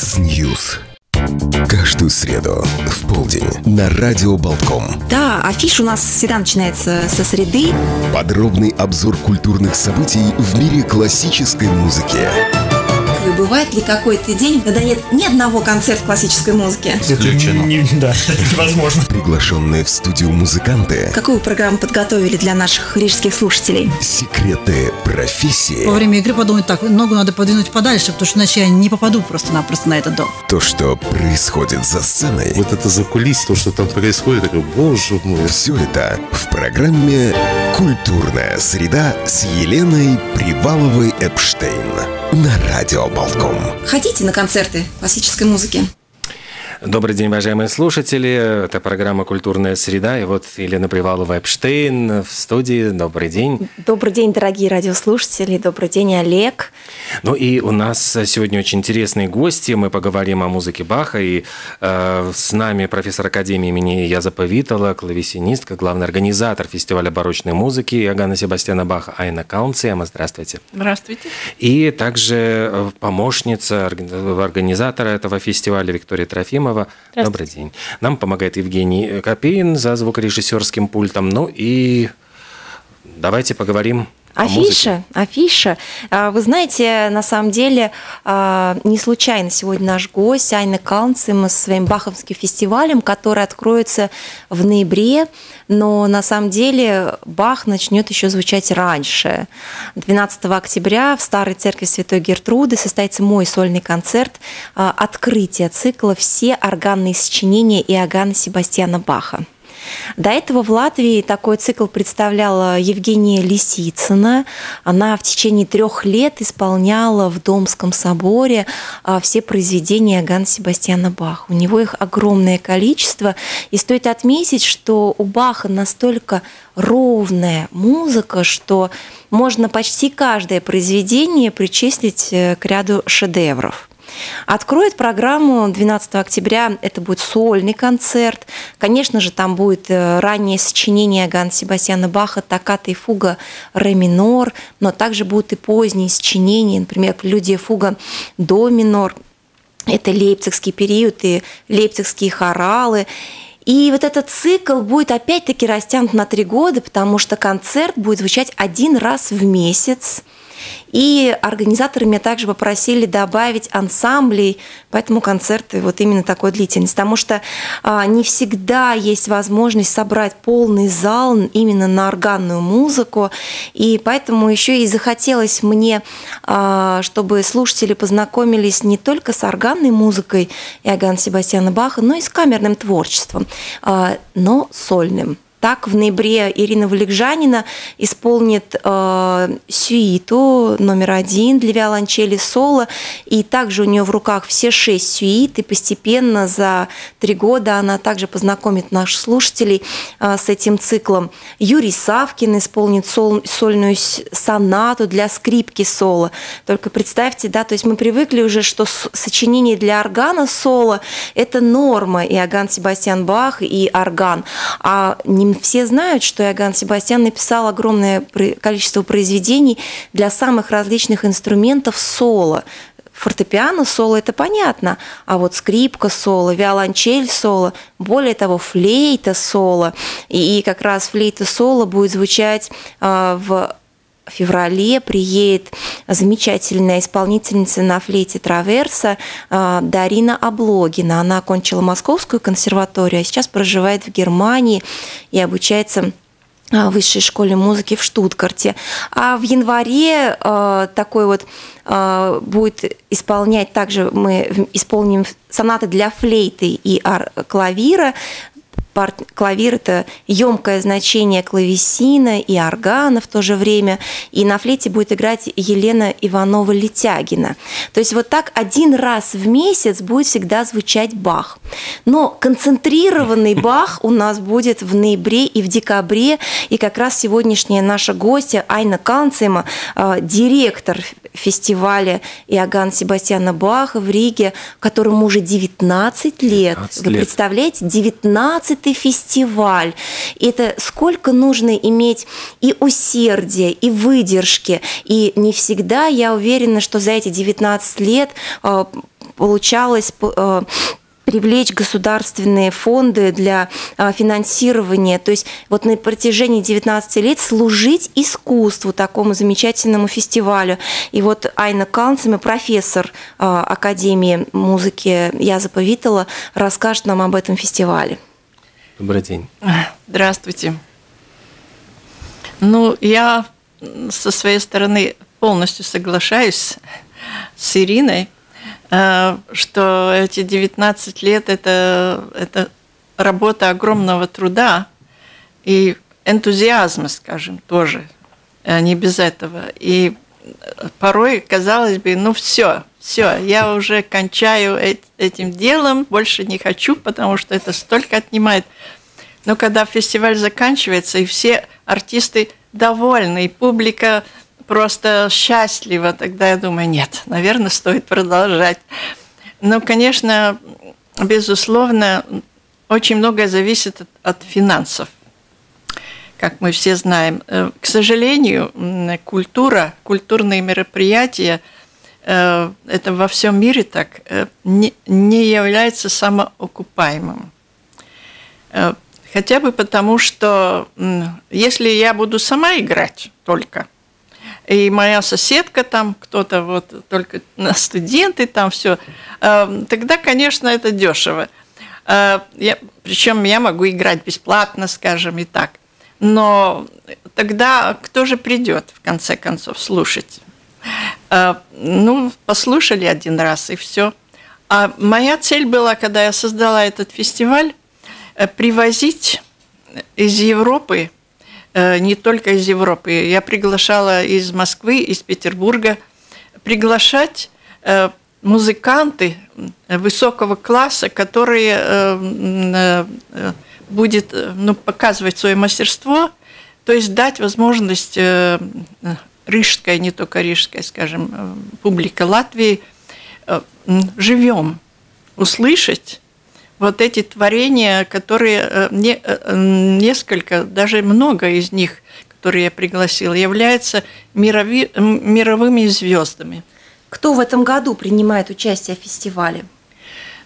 X-News. Каждую среду в полдень на Радио Болтком. Да, афиш у нас всегда начинается со среды. Подробный обзор культурных событий в мире классической музыки. Бывает ли какой-то день, когда нет ни одного концерта классической музыки? Исключено. Не- да, это невозможно. Приглашенные в студию музыканты. Какую программу подготовили для наших рижских слушателей? Секреты профессии. Во время игры подумать так, ногу надо подвинуть подальше, потому что иначе я не попаду просто-напросто на этот дом. То, что происходит за сценой. Вот это за кулис, то, что там происходит, такой, боже мой. Все это в программе «Культурная среда» с Еленой Приваловой-Эпштейн на Радио Болтком. Ходите на концерты классической музыки. Добрый день, уважаемые слушатели. Это программа «Культурная среда». И вот Елена Привалова-Эпштейн в студии. Добрый день. Добрый день, дорогие радиослушатели. Добрый день, Олег. Ну и у нас сегодня очень интересные гости. Мы поговорим о музыке Баха. И э, с нами профессор Академии имени Яза Павитала, клавесинистка, главный организатор фестиваля барочной музыки Иоганна Себастьяна Баха Айна Каунциема. Здравствуйте. Здравствуйте. И также э, помощница орг- организатора этого фестиваля Виктория Трофимова. Добрый день. Нам помогает Евгений Копейн за звукорежиссерским пультом. Ну и давайте поговорим. Афиша, афиша. А, Вы знаете, на самом деле, а, не случайно сегодня наш гость Айна Каунцем со своим Баховским фестивалем, который откроется в ноябре, но на самом деле Бах начнет еще звучать раньше. 12 октября в Старой Церкви Святой Гертруды состоится мой сольный концерт а, «Открытие цикла «Все органные сочинения Иоганна Себастьяна Баха». До этого в Латвии такой цикл представляла Евгения Лисицына. Она в течение трех лет исполняла в Домском соборе а, все произведения Иоганна Себастьяна Баха. У него их огромное количество. И стоит отметить, что у Баха настолько ровная музыка, что можно почти каждое произведение причислить э, к ряду шедевров. Откроет программу 12 октября. Это будет сольный концерт. Конечно же, там будет э, раннее сочинение Ганна Себастьяна Баха «Токката и фуга ре минор», но также будут и поздние сочинения, например, «Прелюдия фуга до минор». Это лейпцигский период и лейпцигские хоралы. И вот этот цикл будет опять-таки растянут на три года, потому что концерт будет звучать один раз в месяц. И организаторы меня также попросили добавить ансамблей, поэтому концерты вот именно такой длительности. Потому что а, не всегда есть возможность собрать полный зал именно на органную музыку. И поэтому еще и захотелось мне, а, чтобы слушатели познакомились не только с органной музыкой Иоганна Себастьяна Баха, но и с камерным творчеством, а, но сольным. Так, в ноябре Ирина Валикжанина исполнит э, сюиту номер один для виолончели соло. И также у нее в руках все шесть сюит. И постепенно за три года она также познакомит наших слушателей э, с этим циклом. Юрий Савкин исполнит сол- сольную сонату для скрипки соло. Только представьте, да, то есть мы привыкли уже, что сочинение для органа соло – это норма. Иоганн Себастьян Бах и орган. А не все знают, что Иоганн Себастьян написал огромное количество произведений для самых различных инструментов соло. Фортепиано соло это понятно, а вот скрипка соло, виолончель соло, более того, флейта соло. И, и как раз флейта соло будет звучать а, в феврале приедет замечательная исполнительница на флейте Траверса э, Дарина Облогина. Она окончила Московскую консерваторию, а сейчас проживает в Германии и обучается э, в высшей школе музыки в Штутгарте. А в январе э, такой вот э, будет исполнять также мы исполним сонаты для флейты и клавира пар- клавир это емкое значение клавесина и органа в то же время. И на флейте будет играть Елена Иванова-Летягина. То есть вот так один раз в месяц будет всегда звучать Бах. Но концентрированный Бах у нас будет в ноябре и в декабре. И как раз сегодняшняя наша гостья Айна Канцема, э, директор фестиваля Иоганна Себастьяна Баха в Риге, которому уже 19 лет. 19 Вы лет. представляете, 19 фестиваль. Это сколько нужно иметь и усердия, и выдержки. И не всегда я уверена, что за эти 19 лет э, получалось э, привлечь государственные фонды для а, финансирования. То есть вот на протяжении 19 лет служить искусству, такому замечательному фестивалю. И вот Айна Калнцема, профессор а, Академии музыки Яза Витала, расскажет нам об этом фестивале. Добрый день. Здравствуйте. Ну, я со своей стороны полностью соглашаюсь с Ириной – что эти 19 лет это, это работа огромного труда и энтузиазма, скажем, тоже, а не без этого. И порой казалось бы, ну все, все, я уже кончаю этим делом, больше не хочу, потому что это столько отнимает. Но когда фестиваль заканчивается, и все артисты довольны, и публика просто счастлива, тогда я думаю, нет, наверное, стоит продолжать. Но, конечно, безусловно, очень многое зависит от, от финансов, как мы все знаем. Э, к сожалению, культура, культурные мероприятия, э, это во всем мире так, э, не, не является самоокупаемым. Хотя бы потому, что если я буду сама играть только – и моя соседка там, кто-то вот только на студенты там все, эм, тогда, конечно, это дешево. Э, я, причем я могу играть бесплатно, скажем, и так. Но тогда кто же придет, в конце концов, слушать? Э, ну, послушали один раз, и все. А моя цель была, когда я создала этот фестиваль, э, привозить из Европы не только из Европы. Я приглашала из Москвы, из Петербурга. Приглашать э, музыканты высокого класса, которые э, будет ну, показывать свое мастерство, то есть дать возможность рижская, не только рижская, скажем, публика Латвии, живем услышать вот эти творения, которые э, не, э, несколько, даже много из них, которые я пригласила, являются мирови, мировыми звездами. Кто в этом году принимает участие в фестивале?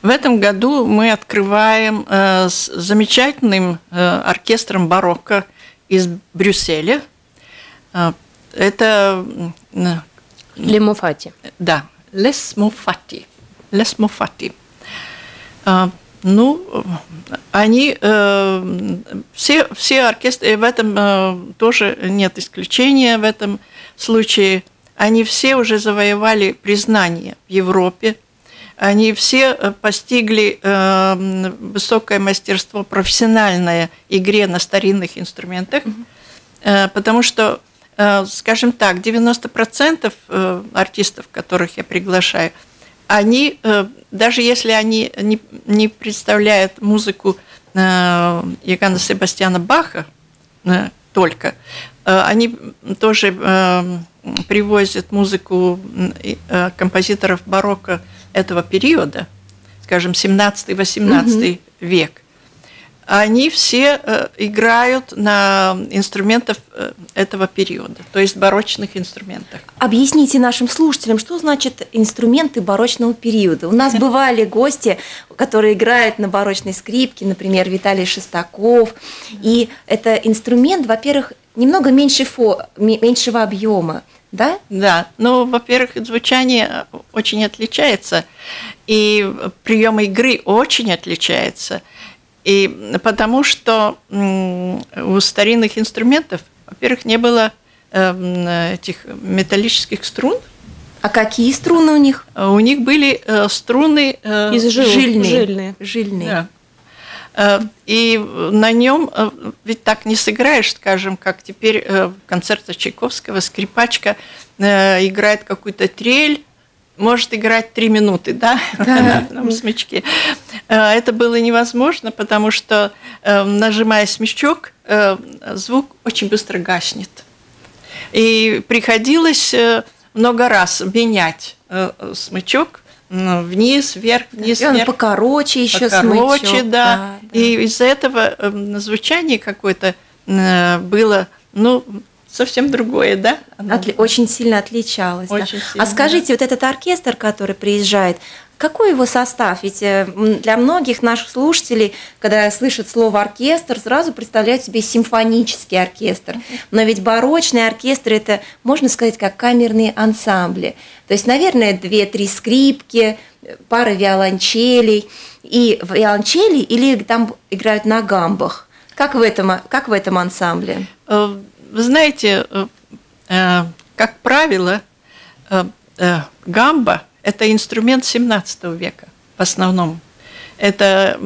В этом году мы открываем э, с замечательным э, оркестром барокко из Брюсселя. Э, это э, Ле Муфати. Да, Лес Муфати. Лес Муфати. Э, ну, они э, все, все оркестры, в этом э, тоже нет исключения в этом случае. Они все уже завоевали признание в Европе. Они все э, постигли э, высокое мастерство профессиональное игре на старинных инструментах, э, потому что, э, скажем так, 90% э, артистов, которых я приглашаю, они, э, даже если они не, не представляют музыку э, Иоганна Себастьяна Баха э, только, они тоже привозят музыку композиторов барокко этого периода, скажем, 17-18 угу. век они все э, играют на инструментах э, этого периода, то есть барочных инструментах. Объясните нашим слушателям, что значит инструменты барочного периода. У нас бывали гости, которые играют на барочной скрипке, например, Виталий Шестаков. И это инструмент, во-первых, немного меньше фо, меньшего объема, да? Да, ну, во-первых, звучание очень отличается, и прием игры очень отличается – и потому что у старинных инструментов, во-первых, не было эм, этих металлических струн. А какие струны у них? У них были э, струны э, Из жил, жильные. Жильные. жильные. Да. Э, и на нем ведь так не сыграешь, скажем, как теперь в концерте Чайковского скрипачка играет какую-то трель, может играть три минуты, да, да. на смычке. Э, это было невозможно, потому что, э, нажимая смычок, э, звук очень быстро гаснет. И приходилось много раз менять смычок, вниз, вверх, вниз, и он вверх. покороче еще покороче, смычок. да. да. И из-за этого звучание какое-то было, ну, совсем другое, да? Оно- Отли- очень сильно отличалось. да. Очень а сильно, скажите, вот этот оркестр, который приезжает, какой его состав? Ведь э, для многих наших слушателей, когда слышат слово оркестр, сразу представляют себе симфонический оркестр. Но ведь барочный оркестр это, можно сказать, как камерные ансамбли. То есть, наверное, две-три скрипки, э, пара виолончелей. И виолончели или там играют на гамбах? Как в этом, как в этом ансамбле? Вы знаете, э, э, как правило, э, гамба – это инструмент 17 века в основном. Это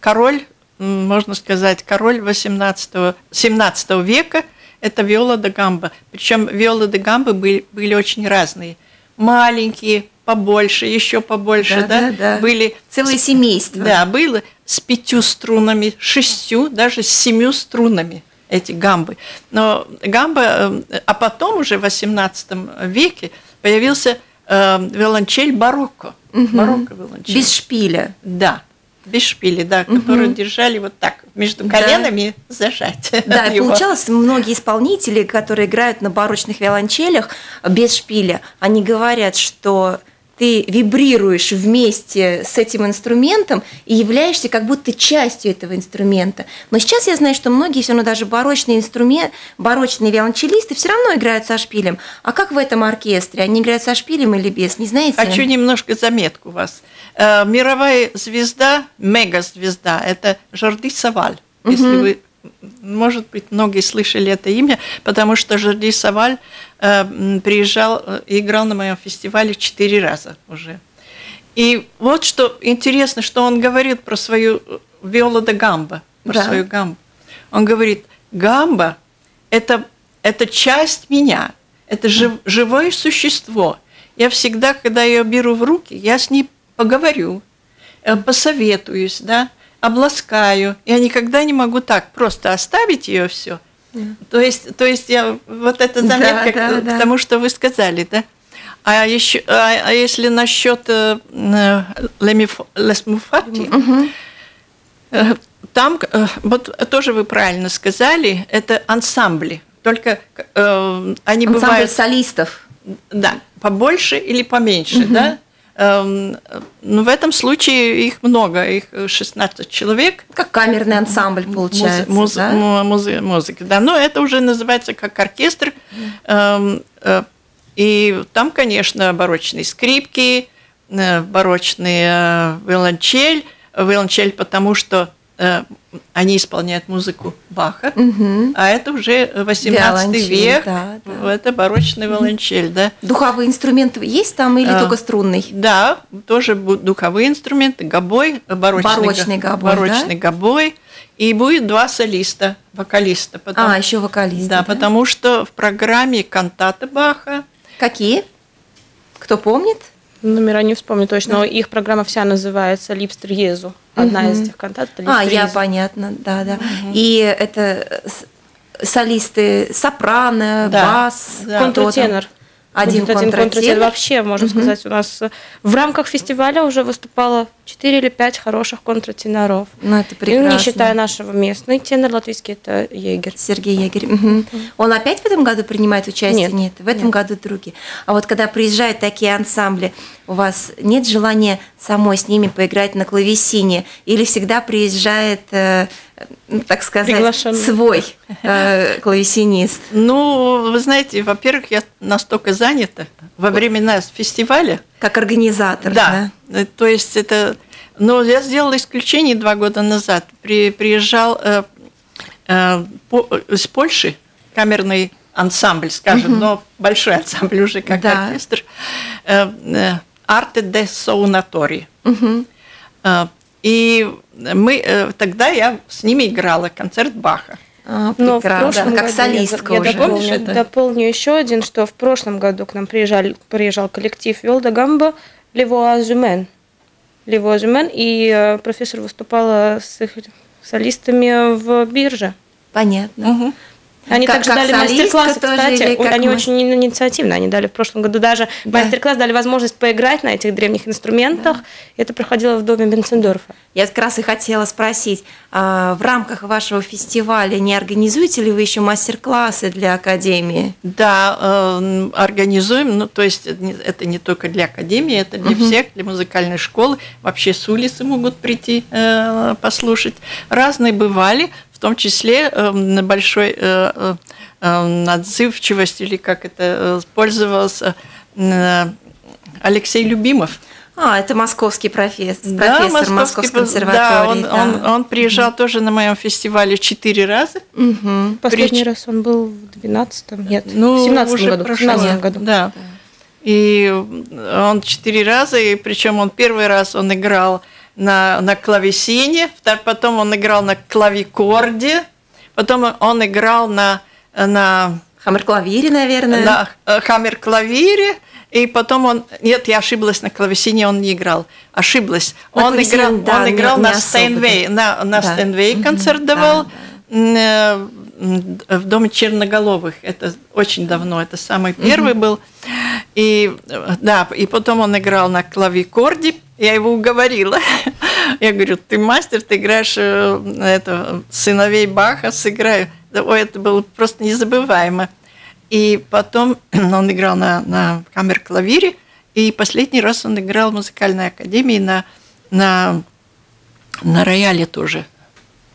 король, можно сказать, король 18 17 века – это виола да гамба. Причем виолы да гамбы были, были очень разные. Маленькие, побольше, еще побольше, да, Да-да-да. были Целое семейство. да, было с пятью струнами, шестью, даже с семью струнами эти гамбы. Но гамба, э, а потом уже в XVIII веке появился э, виолончель барокко. Барокко виолончель. Без шпиля. Да, без шпили, да, которую держали вот так между Да. коленами зажать. Да, и его. получалось, многие исполнители, которые играют на барочных виолончелях без шпиля, они говорят, что ты вибрируешь вместе с этим инструментом и являешься как будто частью этого инструмента. Но сейчас я знаю, что многие все равно даже барочные инструменты, барочные виолончелисты все равно играют со шпилем. А как в этом оркестре? Они играют со шпилем или без? Не знаете? Хочу немножко заметку вас. Э, Мировая звезда, мегазвезда, это Жорди Саваль. Если вы, может быть, многие слышали это имя, потому что Жорди Саваль э, приезжал э, и играл на моем фестивале четыре раза уже. И вот что интересно, что он говорит про свою э, виола де гамба, про Да. свою гамбу. Он говорит, гамба – это, это часть меня, это жив- живое существо. Я всегда, когда ее беру в руки, я с ней поговорю, э, посоветуюсь, да, обласкаю. Я никогда не могу так просто оставить ее все. То есть, то есть я вот это Да, заметка да, к, да. к тому, что вы сказали, да. А еще, а, а если насчет э, э, Лесмуфати, э, там э, вот тоже вы правильно сказали, это ансамбли. Только э, они Ансамбль бывают солистов. да, побольше или поменьше, да. Эм, Ну, в этом случае их много, их э, 16 человек. Как камерный ансамбль получается. Муз- да? му- музы- музыка, да. Но это уже называется как оркестр. Эм, э, И там, конечно, барочные скрипки, э, барочный э, виолончель. Виолончель, потому что э, они исполняют музыку Баха, Мгм. а это уже 18 Виолончель, век, да, да. это барочный виолончель, да. Духовые инструменты есть там или А, только струнный? Да, тоже будут духовые инструменты, гобой, барочный, Барочный га- гобой, барочный гобой, и будет два солиста, вокалиста. Потому, А, еще вокалист. да, потому что в программе кантата Баха Какие? Кто помнит? Номера не вспомню точно, но их программа вся называется «Липстер Езу». Одна Мгм. из этих это А, «Липстер я Езу». понятно, да, да. И это солисты сопрано, Да, бас, да. Контртенор. Один Будет один контртенор. Вообще, можно сказать, у нас в рамках фестиваля уже выступало 4 или 5 хороших контртеноров. Ну, это И прекрасно. не считая нашего местный тенор латвийский, это Егерь. Сергей Егерь. Он опять в этом году принимает участие? Нет. в этом году другие. А вот когда приезжают такие ансамбли, у вас нет желания самой с ними поиграть на клавесине? Или всегда приезжает, э, ну, так сказать, свой э, клавесинист? Ну, вы знаете, во-первых, я настолько занята во времена фестиваля. Как организатор, да? Да, то есть это... Но я сделала исключение два года назад. При, приезжал э, э, по- из Польши камерный ансамбль, скажем, но большой ансамбль уже как Да. оркестр. э, э, Арте де Соунатори. Э, И мы э, тогда я с ними играла концерт Баха. А, Но в прекрасно. прошлом как году солистка я, я уже. дополню, Помнишь это? дополню еще один, что в прошлом году к нам приезжали, приезжал коллектив Вилда Гамба Левоа Жумен, и э, профессор выступала с их солистами в бирже. Понятно. Мгм. Они Как- также как дали мастер-классы, кстати. Они мас- очень инициативно. Они дали в прошлом году даже Да. мастер-класс, дали возможность поиграть на этих древних инструментах. Это проходило в доме Бенцендорфа. Я как раз и хотела спросить, а, в рамках вашего фестиваля не организуете ли вы еще мастер-классы для Академии? Да, э, организуем, ну, то есть это не- только для академии, это для всех, для музыкальной школы. Вообще с улицы могут прийти э, послушать. Разные бывали, в том числе э, на большой э, э, э, отзывчивость, или как это э, пользовался э, Алексей Любимов. А, это московский профессор, Да, профессор московский Московской консерватории. Да, он, он, он приезжал тоже на моем фестивале четыре раза. Мгм. Последний Прич- раз он был в 12-м, нет, Ну, в 17 уже году. В прошло. 17 году. Да. И он четыре раза, и причем он первый раз он играл на, на клавесине, потом он играл на клавикорде, потом он играл на, на, Хаммер-клавире, наверное. на э, хаммер-клавире, и потом он... Нет, я ошиблась, на клавесине он не играл. Ошиблась. На он клавесине, играл, да, он играл не на Стейнвей, на, на Да. Стейнвей концерт да, давал. да. Э, в доме Черноголовых. Это очень давно, это самый первый был. И э, да, и потом он играл на клавикорде. Я его уговорила. Я говорю, ты мастер, ты играешь э, это, сыновей Баха, сыграю. Ой, это было просто незабываемо. И потом он играл на, на камер-клавире, и последний раз он играл в музыкальной академии на, на, на рояле тоже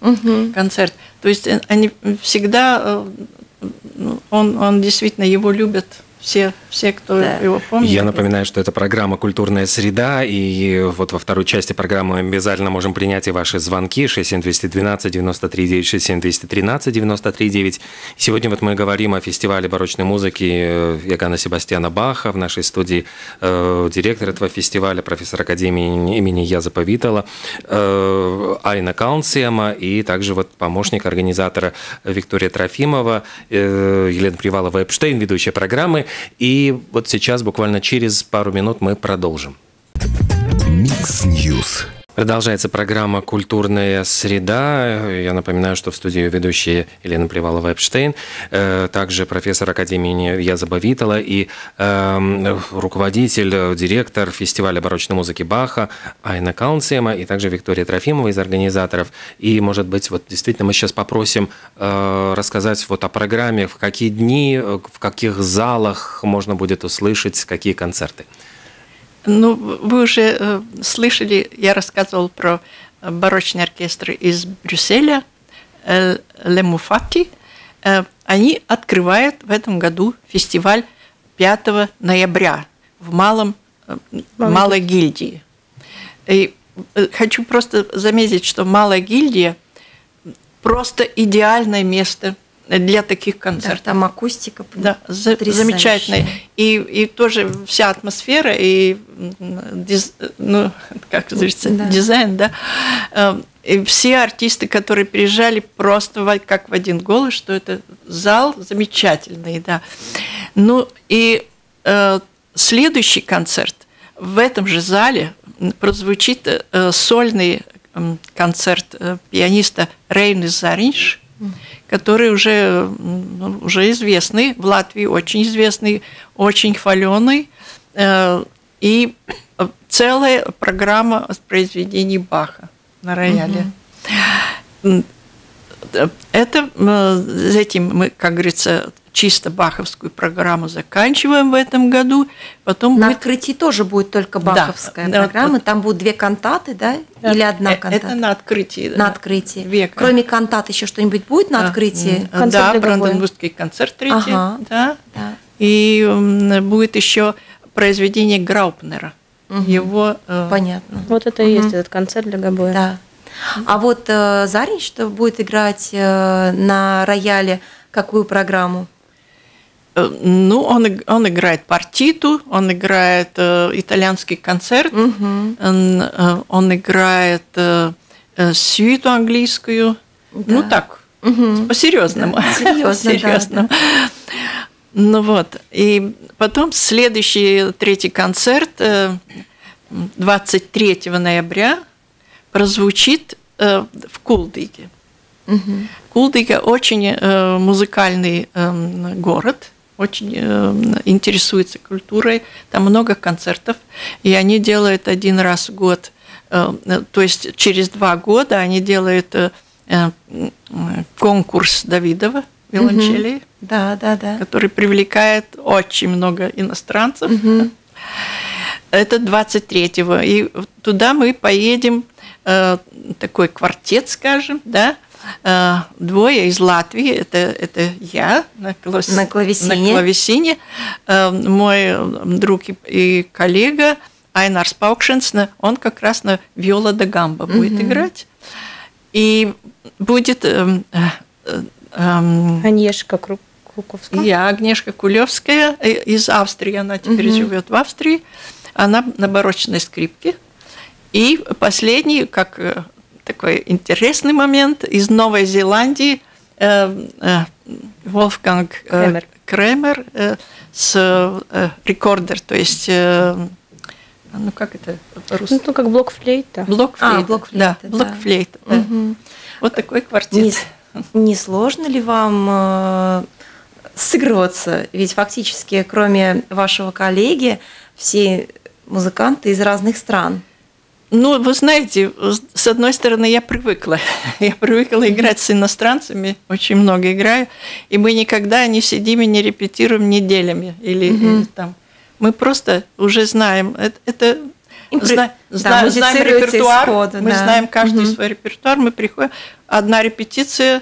Мгм. концерт. То есть э, они всегда, э, он, он действительно его любят все, все, кто Да. его помнит. Я напоминаю, что это программа «Культурная среда», и вот во второй части программы мы обязательно можем принять и ваши звонки 67212 93 9 67213 93 9. Сегодня вот мы говорим о фестивале барочной музыки э, Иоганна Себастьяна Баха. В нашей студии э, директор этого фестиваля, профессор Академии имени Язепа Витола, э, Айна Калнциема и также вот помощник организатора Виктория Трофимова, э, Елена Привалова-Эпштейн, ведущая программы. И вот сейчас, буквально через пару минут, мы продолжим. Mix News. Продолжается программа «Культурная среда». Я напоминаю, что в студии ведущие Елена Привалова-Эпштейн, э, также профессор Академии Язаба Витала и э, руководитель, э, директор фестиваля барочной музыки Баха Айна Каунсема и также Виктория Трофимова из организаторов. И, может быть, вот действительно мы сейчас попросим э, рассказать вот о программе, в какие дни, в каких залах можно будет услышать, какие концерты. Ну, вы уже э, слышали, я рассказывал про э, барочный оркестр из Брюсселя, э, Ле Муфати. Э, они открывают в этом году фестиваль 5 ноября в Малом, э, Малой гильдии. И хочу просто заметить, что Малая гильдия просто идеальное место для таких Да, концертов. там акустика. Да, за- потрясающая. замечательно. И, и тоже вся атмосфера и диз- ну, как говорится, Да. дизайн, да. Э, И все артисты, которые приезжали, просто как в один голос, что это зал замечательный, да. Ну и э, следующий концерт в этом же зале прозвучит э, сольный концерт э, пианиста Рейны Заринш, который уже, ну, уже известный в Латвии, очень известный, очень хваленый. Э, И целая программа произведений Баха на рояле. Э, Это э, с этим мы, как говорится, чисто баховскую программу заканчиваем в этом году. Потом На будет открытии тоже будет только Да, баховская да, программа. вот. Там будут две кантаты, да? Или одна Э, кантата? Это на открытии. На открытии. Века. Кроме кантат еще что-нибудь будет на А, открытии? Концерт Да. Бранденбургский концерт третий. Ага. Да. Да. И будет еще произведение Граупнера. Его э, Понятно. Вот это и есть этот концерт для гобоя. Да. А вот э, Зарин, что будет играть э, на рояле, какую программу? Э, ну, он, он играет партиту, он играет э, итальянский концерт, Мгм. он, э, он играет э, э, сюиту английскую. Ну Да. так, Мгм. по-серьезному. Да, серьезно, да, По-серьезному. Ну вот. И потом следующий третий концерт э, 23 ноября прозвучит э, в Кулдыге. Кулдыга очень э, музыкальный э, город, очень э, интересуется культурой, там много концертов, и они делают один раз в год, э, э, то есть через два года они делают конкурс Давидова виолончелей, Да, да, да. который привлекает очень много иностранцев. Это 23-го. И туда мы поедем, э, такой квартет, скажем, да, двое из Латвии, это, это я на, клавес... На клавесине. на клавесине, э, мой друг и, коллега Айнар Спаукшенс, он как раз на виола да гамба будет играть. И будет э, э, э, эм, Анешка Кру- Круковская. я, Агнешка Кулевская э, из Австрии, она теперь живет в Австрии. Она на барочной скрипке. И последний, как э, такой интересный момент, из Новой Зеландии э, э, Wolfgang э, Кремер. Кремер э, с э, рекордер, то есть, э, ну как это по-русски? Ну, ну, как блок флейта. Блокфлейта. А, блокфлейта, Да, да. блокфлейта. да. Вот такой квартет. Не, не сложно ли вам э, сыгрываться? Ведь фактически, кроме вашего коллеги, все музыканты из разных стран. Ну, вы знаете, с одной стороны, я привыкла. Я привыкла играть с иностранцами, очень много играю, и мы никогда не сидим и не репетируем неделями. Или, или там. Мы просто уже знаем. Это, это Импро- зна- да, зна- знаем репертуар. сходу, мы да. знаем каждый Мгм. свой репертуар. Мы приходим, одна репетиция,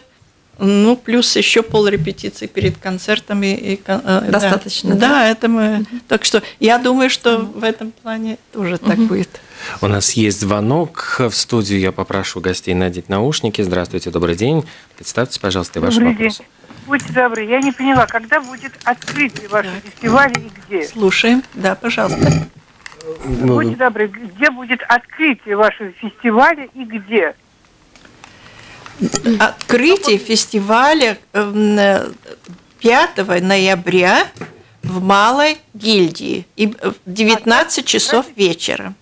ну, плюс еще пол репетиции перед концертом. И, э, да. Достаточно, Да, да? это мы... Так что я думаю, что в этом плане тоже так будет. У нас есть звонок в студию. Я попрошу гостей надеть наушники. Здравствуйте, добрый день. Представьте, пожалуйста, и ваш Добрый вопрос. день. Будьте добры, я не поняла, когда будет открытие вашего фестиваля и где? Слушаем. Да, пожалуйста. Будьте добры, где будет открытие вашего фестиваля и где? Открытие фестиваля эм, э, 5 ноября в Малой гильдии и в 19 часов вечера.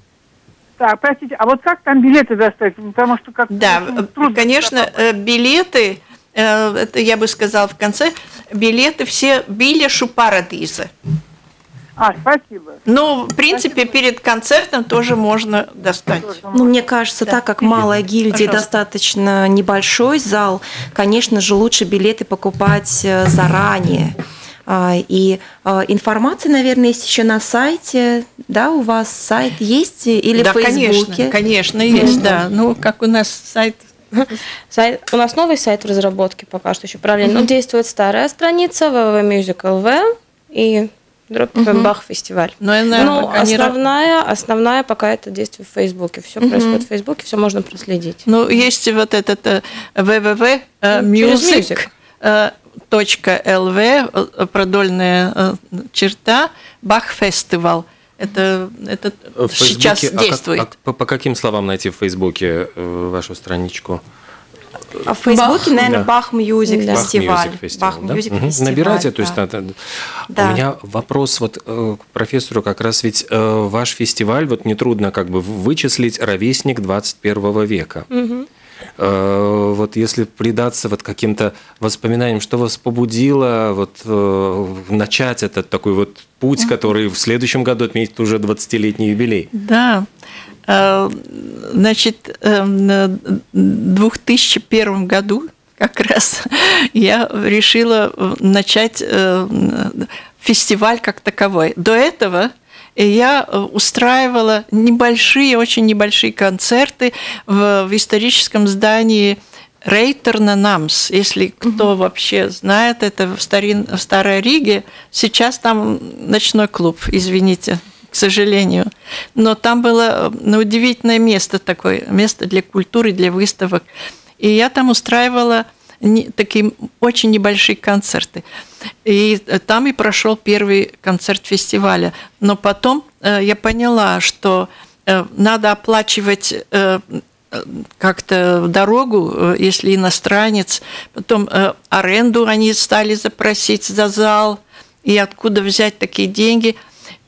Так, простите, а вот как там билеты достать? Потому что как Да, э, трудно конечно, э, билеты, э, это я бы сказала в конце, билеты все били Шупарадиза. А, спасибо. Ну, в принципе, перед концертом тоже можно достать. Ну, мне кажется, Да. так как малая гильдия Пожалуйста. достаточно небольшой зал, конечно же, лучше билеты покупать э, заранее. А, И а, информация, наверное, есть еще на сайте. Да, у вас сайт есть или да, в Фейсбуке? конечно, конечно, есть, да. Ну, как у нас сайт Сайт, у нас новый сайт в разработке пока что еще параллельно. Но действует старая страница www.musical.v и Дроп Бах фестиваль. Но она Ну, пока не ра- основная, основная пока это действие в Фейсбуке. Все происходит в Фейсбуке, все можно проследить. Ну, есть вот этот www Ну, через music music. э, точка .lv, продольная э, черта, Бах Фестивал. Это, это в сейчас Фейсбуке- а как- действует. а по, по каким словам найти в Фейсбуке э, вашу страничку? А в Фейсбуке, наверное, Да. Bach Music Да. фестиваль. Бах Music Festival, да? Festival, Набирайте, то есть да. надо. Да. У меня вопрос вот э, к профессору как раз ведь э, ваш фестиваль вот нетрудно как бы вычислить ровесник 21 века. Э, Вот если предаться вот каким-то воспоминаниям, что вас побудило вот начать этот такой вот путь, который в следующем году отметит уже 20-летний юбилей? Да. Э, Значит, э, в 2001 году как раз я решила э, начать э, фестиваль как таковой. До этого я устраивала небольшие, очень небольшие концерты в, в историческом здании Рейтерна Намс, если кто вообще знает, это в, старин, в Старой Риге. Сейчас там ночной клуб, извините, к сожалению. Но там было э, ну, удивительное место такое, место для культуры, для выставок. И я там устраивала такие очень небольшие концерты. И э, там и прошел первый концерт фестиваля. Но потом э, я поняла, что надо оплачивать как-то дорогу, если иностранец. Потом аренду они стали запросить за зал. И откуда взять такие деньги?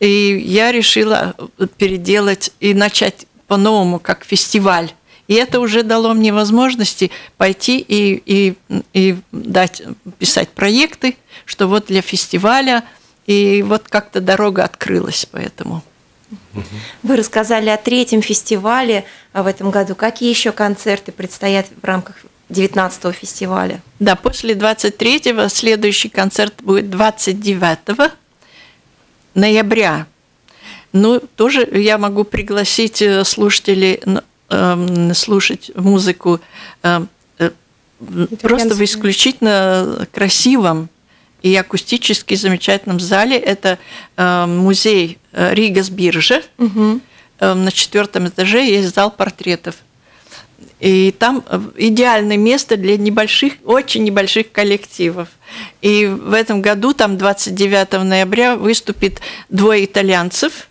И я решила э, переделать и начать по-новому, как фестиваль. И это уже дало мне возможности пойти и, и, и дать, писать проекты, что вот для фестиваля, и вот как-то дорога открылась поэтому. Вы рассказали о третьем фестивале в этом году. Какие еще концерты предстоят в рамках 19-го фестиваля? Да, после 23-го следующий концерт будет 29 ноября. Ну, тоже я могу пригласить э, слушателей э, слушать музыку э, э, просто в исключительно красивом и акустически замечательном зале. Это музей Ригас Биржа. Угу. На четвертом этаже есть зал портретов. И там э, идеальное место для небольших, очень небольших коллективов. И в этом году, там 29 ноября, выступит двое итальянцев,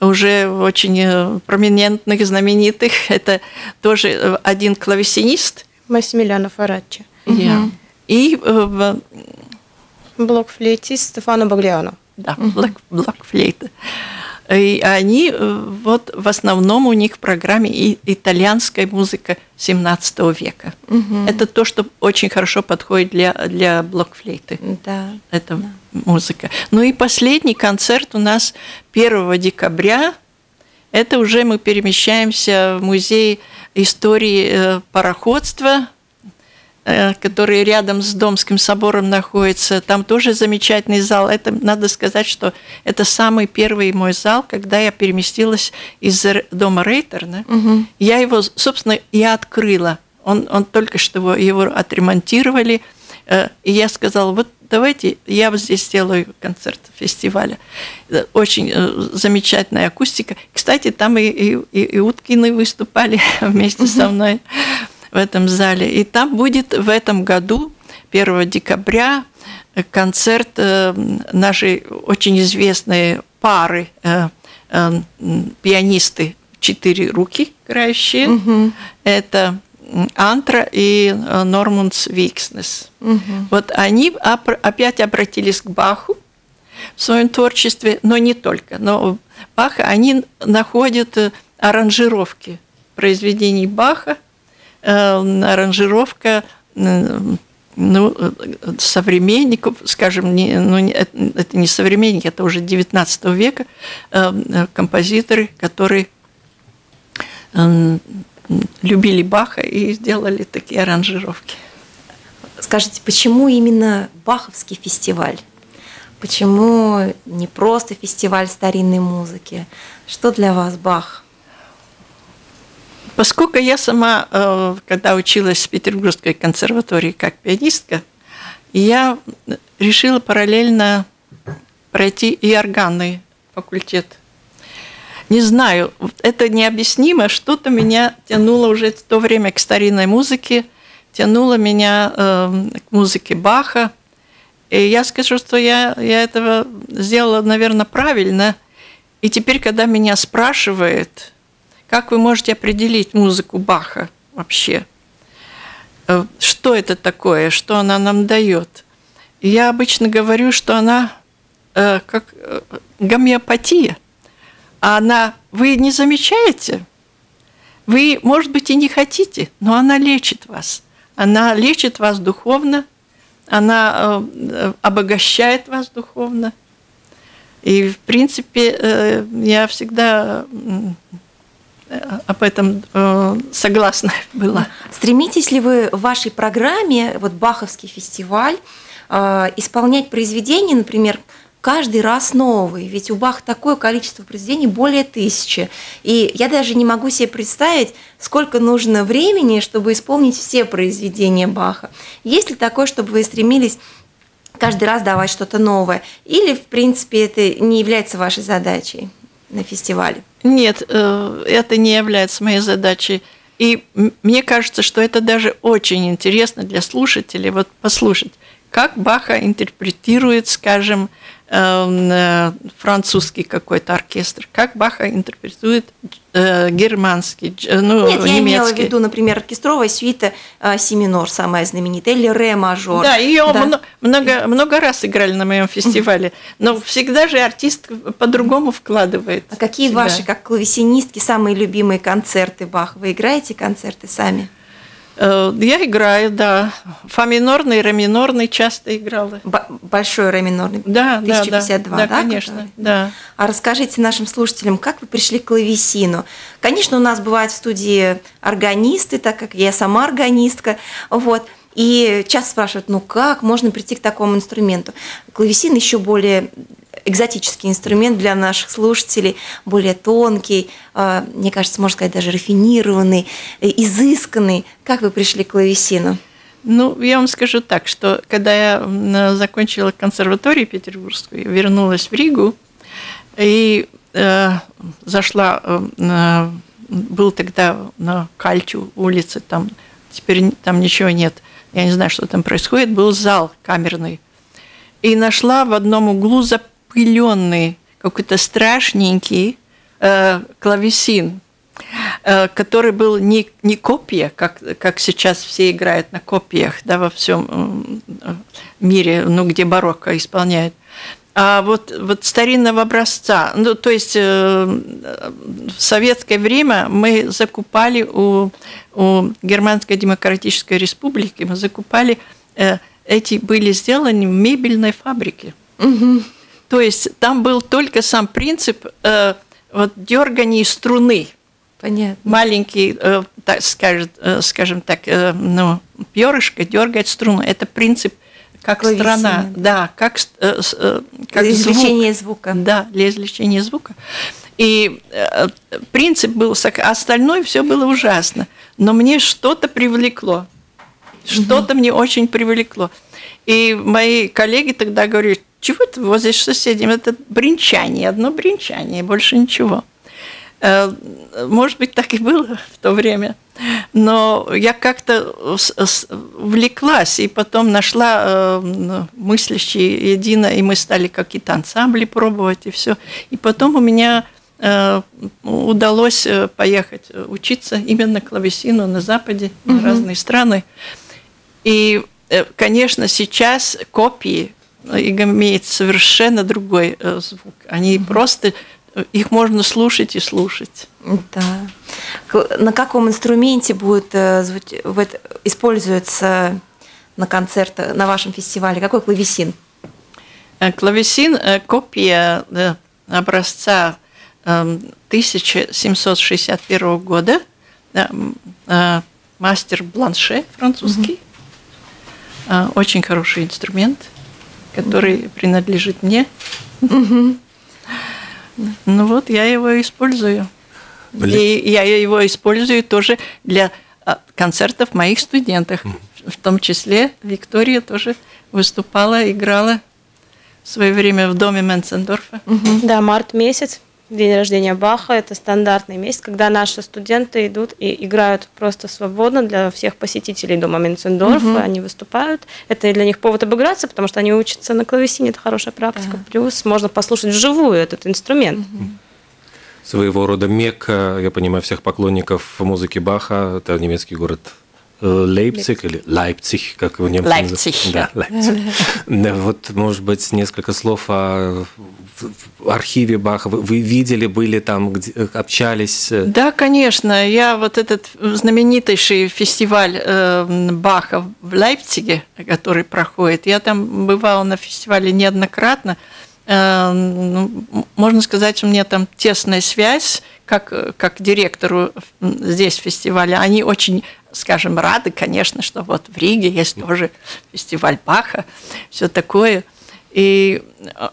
уже очень э, проминентных, знаменитых. Это тоже э, один клавесинист. Массимилиано Фараччи. Yeah. И блокфлейтист Стефано Баглиано. Да, блок, блокфлейта. И они, э, вот в основном у них в программе и итальянская музыка 17 века. Угу. Это то, что очень хорошо подходит для, для блокфлейты. Да. Это да. музыка. Ну и последний концерт у нас 1 декабря. Это уже мы перемещаемся в музей истории э, пароходства который рядом с Домским собором находится. Там тоже замечательный зал. Это надо сказать, что это самый первый мой зал, когда я переместилась из дома Рейтерна. Угу. Я его, собственно, я открыла. Он, он только что его, его отремонтировали. Э, и я сказала, вот давайте я вот здесь сделаю концерт фестиваля. Э, очень замечательная акустика. Кстати, там и, и, и Уткины выступали вместе со мной в этом зале. И там будет в этом году, 1 декабря, концерт э, нашей очень известной пары э, э, пианисты «Четыре руки» играющие. Угу. Это Антра и Нормунс Викснес. Угу. Вот они опять обратились к Баху в своем творчестве, но не только. Но Баха, они находят аранжировки произведений Баха Э, аранжировка э, ну, современников, скажем, не, ну, это не современники, это уже 19 века, э, композиторы, которые любили Баха и сделали такие аранжировки. Скажите, почему именно Баховский фестиваль? Почему не просто фестиваль старинной музыки? Что для вас Бах? Поскольку я сама, э, когда училась в Петербургской консерватории как пианистка, я решила параллельно пройти и органный факультет. Не знаю, это необъяснимо, что-то меня тянуло уже в то время к старинной музыке, тянуло меня э, к музыке Баха. И я скажу, что я, я этого сделала, наверное, правильно. И теперь, когда меня спрашивают, как вы можете определить музыку Баха вообще? Э, что это такое, что она нам дает? Я обычно говорю, что она э, как э, гомеопатия. А она, вы не замечаете? Вы, может быть, и не хотите, но она лечит вас. Она лечит вас духовно, она обогащает вас духовно. И, в принципе, я всегда Э, об этом э, согласна была. Стремитесь ли вы в вашей программе, вот Баховский фестиваль, э, исполнять произведения, например, каждый раз новый, ведь у Баха такое количество произведений, более тысячи. И я даже не могу себе представить, сколько нужно времени, чтобы исполнить все произведения Баха. Есть ли такое, чтобы вы стремились каждый раз давать что-то новое? Или, в принципе, это не является вашей задачей на фестивале? Нет, э, это не является моей задачей. И мне кажется, что это даже очень интересно для слушателей, вот послушать, как Баха интерпретирует, скажем, французский какой-то оркестр, как Баха интерпретует э, германский, ну, Нет, немецкий. я имела в виду, например, оркестровая свита э, си минор, самая знаменитая, или ре мажор. Да, ее да. много, много раз играли на моем фестивале, но всегда же артист по-другому вкладывает. А какие себя. ваши, как клавесинистки, самые любимые концерты Бах? Вы играете концерты сами? Я играю, да. Фа минорный, ре минорный часто играла. Б- большой ре минорный. Да, 1052, да, да, конечно, который? да. А расскажите нашим слушателям, как вы пришли к клавесину? Конечно, у нас бывают в студии органисты, так как я сама органистка, вот. И часто спрашивают, ну как можно прийти к такому инструменту? Клавесин еще более экзотический инструмент для наших слушателей, более тонкий, а, мне кажется, можно сказать, даже рафинированный, э, изысканный. Как вы пришли к клавесину? Ну, я вам скажу так, что когда я закончила консерваторию петербургскую, вернулась в Ригу и э, зашла, э, был тогда на Кальчу улице, там теперь там ничего нет, я не знаю, что там происходит, был зал камерный. И нашла в одном углу запыленный, какой-то страшненький э, клавесин, э, который был не, не копия, как, как сейчас все играют на копиях да, во всем мире, ну, где барокко исполняют, а вот, вот старинного образца. Ну, то есть э, в советское время мы закупали у, у Германской Демократической Республики, мы закупали, э, эти были сделаны в мебельной фабрике. Угу. То есть там был только сам принцип э, вот, дергания струны. Понятно. Маленький, э, так, скажет, э, скажем так, э, ну, перышко дергает струну. Это принцип как Клавесина. страна, да, как, э, э, как для извлечения звук. звука. Да, для извлечения звука. И э, принцип был, остальное все было ужасно. Но мне что-то привлекло. Что-то угу. мне очень привлекло. И мои коллеги тогда говорили, чего ты возишь соседям? Это бренчание, одно бренчание, больше ничего. Может быть, так и было в то время. Но я как-то увлеклась и потом нашла мыслящие едино, и мы стали какие-то ансамбли пробовать, и все. И потом у меня удалось поехать учиться именно клавесину на Западе, угу. на разные страны. И, конечно, сейчас копии имеют совершенно другой звук. Они угу. просто их можно слушать и слушать. Да. На каком инструменте будет используется на концертах, на вашем фестивале? Какой клавесин? Клавесин – копия образца 1761 года, мастер Бланше французский. Угу. Очень хороший инструмент, который принадлежит мне. Угу. Ну вот, я его использую. Блин. И я его использую тоже для концертов моих студентов. В том числе Виктория тоже выступала, играла в свое время в доме Менцендорфа. Угу. Да, март месяц, день рождения Баха, это стандартный месяц, когда наши студенты идут и играют просто свободно для всех посетителей дома Менцендорфа, угу. они выступают. Это для них повод обыграться, потому что они учатся на клавесине, это хорошая практика. Да. Плюс можно послушать вживую этот инструмент. Угу. Своего рода мекка, я понимаю, всех поклонников музыки Баха, это немецкий город Лейпциг или Лайпциг, как его немцы Лайпциг. Да, Лайпциг. Вот, может быть, несколько слов о архиве Баха. Вы, видели, были там, где, общались? Да, конечно. Я вот этот знаменитейший фестиваль э, Баха в Лейпциге, который проходит, я там бывала на фестивале неоднократно. Э, ну, можно сказать, у меня там тесная связь как, как директору здесь фестиваля. Они очень скажем, рады, конечно, что вот в Риге есть тоже фестиваль Баха, все такое. И,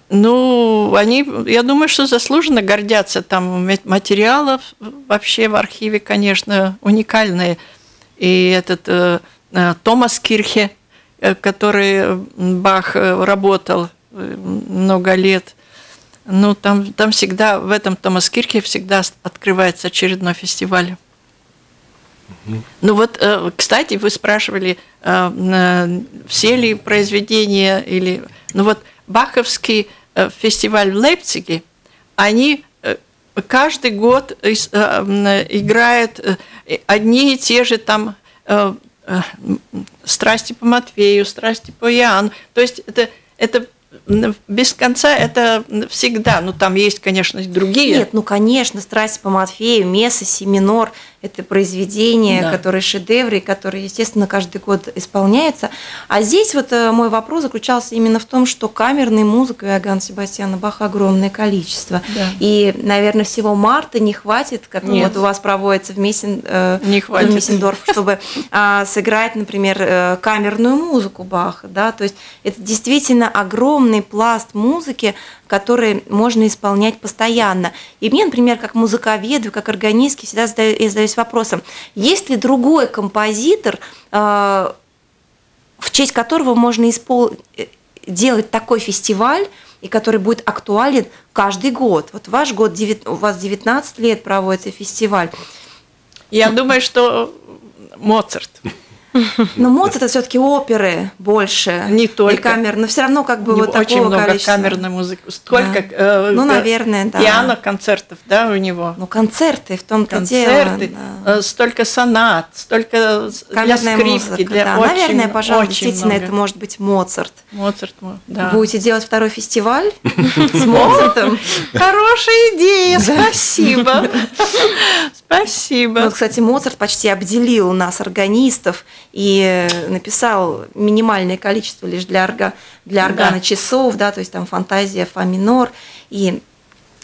ну, они, я думаю, что заслуженно гордятся. Там материалов вообще в архиве, конечно, уникальные. И этот э, Томас Кирхе, который Бах работал много лет, ну, там, там всегда, в этом Томас Кирхе всегда открывается очередной фестиваль. Ну вот, кстати, вы спрашивали, все ли произведения или... Ну вот, баховский э, фестиваль в Лейпциге, они э, каждый год э, э, играют э, одни и те же там э, э, страсти по Матвею, страсти по Иоанну. То есть это, это без конца, это всегда. Ну, там есть, конечно, другие. Нет, ну, конечно, «Страсть по Матфею», «Месса», «Си минор» – это произведения, Да. которые шедевры, которые, естественно, каждый год исполняются. А здесь вот э, мой вопрос заключался именно в том, что камерной музыки у Иоганна Себастьяна Баха огромное количество. Да. И, наверное, всего марта не хватит, как Нет. вот у вас проводится в, Мессен, э, Не в хватит. Мессендорф, чтобы а, сыграть, например, э, камерную музыку Баха. Да? То есть это действительно огромный пласт музыки, который можно исполнять постоянно. И мне, например, как музыковеду, как органистке, всегда задаю- я задаюсь вопросом, есть ли другой композитор, э, в честь которого можно испол- э, делать такой фестиваль, и который будет актуален каждый год. Вот ваш год, у вас 19 лет проводится фестиваль. Я думаю, что Моцарт. Но Моцарт это все-таки оперы больше. Не И только. камер, но все равно как бы вот очень такого много количества. камерной музыки. Столько, Да. э, Ну, э, наверное, да. Пиано-концертов, да, у него. Ну, концерты в том-то Концерты, дело. да. э, столько сонат, столько с- для Камерная скрипки, музыка, для да. очень, Наверное, пожалуй, очень действительно, много. это может быть Моцарт. Моцарт, мо- да. Будете делать второй фестиваль с Моцартом? Хорошая идея, спасибо. Спасибо. Вот, кстати, Моцарт почти обделил нас органистов и написал минимальное количество лишь для, орга, для органа Да. часов, да, то есть там фантазия, фа минор. И,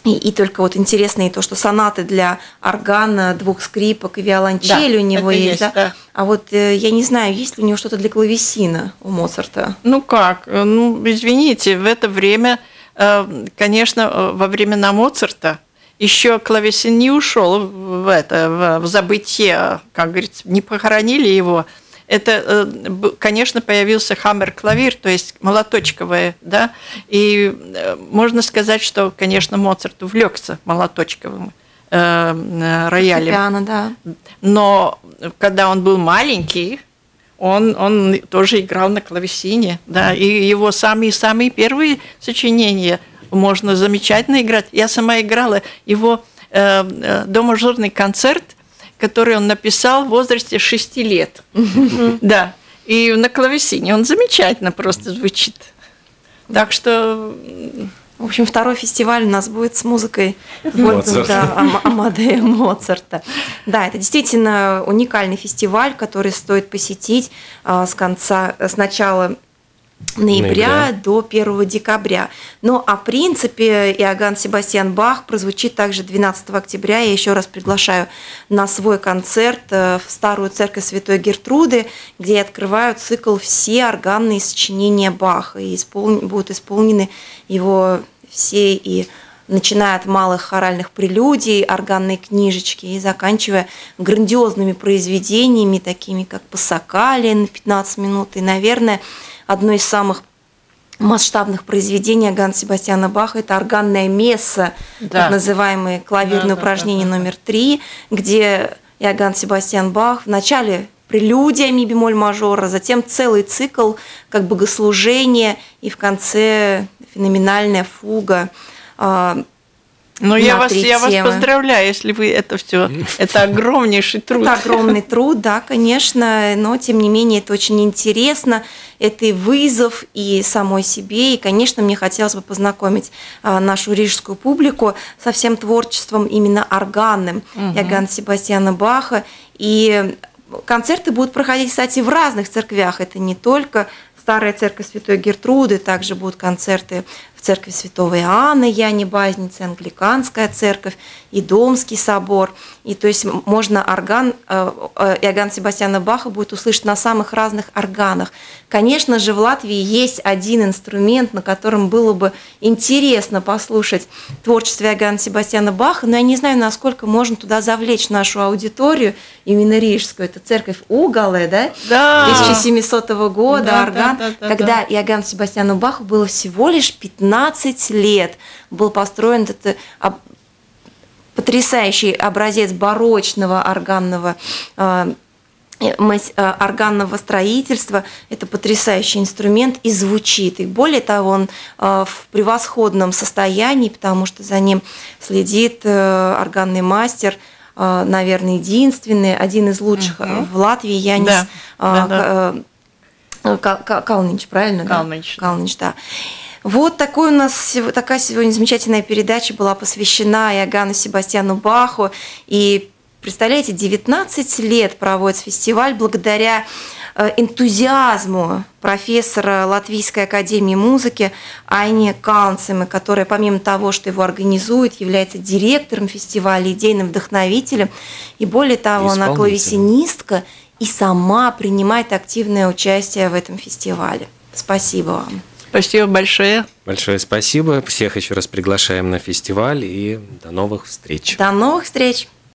и, и только вот интересно и то, что сонаты для органа, двух скрипок и виолончели Да, у него есть. есть, да? да. А вот э, я не знаю, есть ли у него что-то для клавесина у Моцарта. Ну как? э, Ну, извините, в это время, э, конечно, э, во времена Моцарта еще клавесин не ушел в это, в- в забытие, как говорится, не похоронили его. Это, э, конечно, появился хаммер-клавир, то есть молоточковое, да, и э, можно сказать, что, конечно, Моцарт увлекся молоточковым э, э, роялем. Фортепиано, да. Но когда он был маленький, он, он тоже играл на клавесине, да, и его самые-самые первые сочинения можно замечательно играть. Я сама играла его э, э, домажурный концерт, который он написал в возрасте 6 лет. Да, и на клавесине он замечательно просто звучит. Так что В общем, второй фестиваль у нас будет с музыкой Моцарта. Ам- Амадея Моцарта. Да, это действительно уникальный фестиваль, который стоит посетить а, с конца, с начала ноября, Ноября. до 1 декабря. Ну, а в принципе Иоганн Себастьян Бах прозвучит также 12 октября. Я еще раз приглашаю на свой концерт э, в Старую Церковь Святой Гертруды, где я открываю цикл «Все органные сочинения Баха». И испол- будут исполнены его все и начиная от малых хоральных прелюдий, органной книжечки и заканчивая грандиозными произведениями, такими как «Пасакалия» на 15 минут. И, наверное, одно из самых масштабных произведений Ганна Себастьяна Баха – это органная месса, Да. так называемые клавирные Да, упражнения да, да, да. номер три, где Иоганн Себастьян Бах в начале прелюдия ми бемоль мажора, затем целый цикл как богослужение и в конце феноменальная фуга. Ну, я, вас, я вас поздравляю, если вы это все, это огромнейший труд. Это огромный труд, да, конечно, но тем не менее это очень интересно, это и вызов и самой себе, и, конечно, мне хотелось бы познакомить а, нашу рижскую публику со всем творчеством именно органным. Иоганна Себастьяна Баха, и концерты будут проходить, кстати, в разных церквях, это не только Старая церковь Святой Гертруды, также будут концерты церкви Святого Иоанна, Яне Базницы, Англиканская церковь и Домский собор. И то есть можно орган, э, э, Иоганн Себастьяна Баха будет услышать на самых разных органах. Конечно же, в Латвии есть один инструмент, на котором было бы интересно послушать творчество Иоганна Себастьяна Баха, но я не знаю, насколько можно туда завлечь нашу аудиторию, именно рижскую. Это церковь Уголе, да? Да. 1700 года, Да, орган, да, да, да, когда Иоганну Себастьяну Баху было всего лишь 15 лет. Был построен этот об- потрясающий образец барочного органного э, э, э, органного строительства. Это потрясающий инструмент и звучит. И более того, он э, в превосходном состоянии, потому что за ним следит э, органный мастер, э, наверное, единственный, один из лучших Мгм. в Латвии, Янис Да, э, да, да. Ка- э, Ка- Ка- Калнич, правильно? Калнич, да. Калнич, да. Вот такой у нас такая сегодня замечательная передача была посвящена Иоганну Себастьяну Баху. И представляете, 19 лет проводится фестиваль благодаря э, энтузиазму профессора Латвийской академии музыки Айни Каунцемы, которая помимо того, что его организует, является директором фестиваля, идейным вдохновителем. И более того, она клавесинистка и сама принимает активное участие в этом фестивале. Спасибо вам. Спасибо большое. Большое спасибо. Всех еще раз приглашаем на фестиваль и до новых встреч. До новых встреч!